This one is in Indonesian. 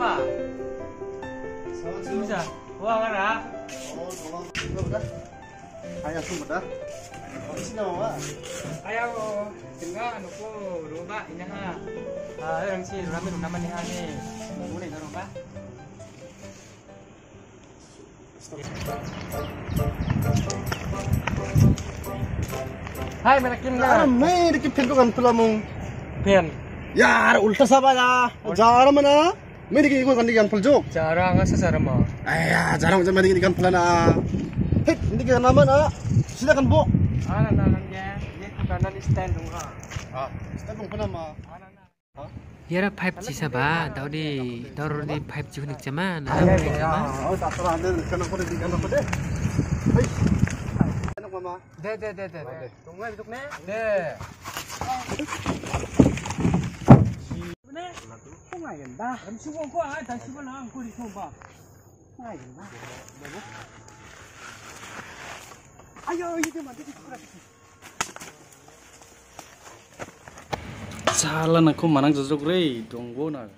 apa? Mana? Oh, udah. Ayah ini ha. Ah, orang sih nih nih. Hai, pin tu kan tulah. Pin. ya, उल्टा सा Mediki ikut ikan. Jarang asa sarama. Ayah, jarang macam mediki ikan pelana. Hit, ini kan nama nak. Silakan, Bu. Anak anak. Ya. Ini kanan stand dong. Ah, stand dong pernah mah. Yara 5G di, ah, oh, tau Iya-ya, Hei. Anak mama. 那人吧，俺去过过，俺咱去过哪过的说吧，那人吧，哎呦，一点嘛，这就过来。Salah nak kau manang jazok rey, donggo nak.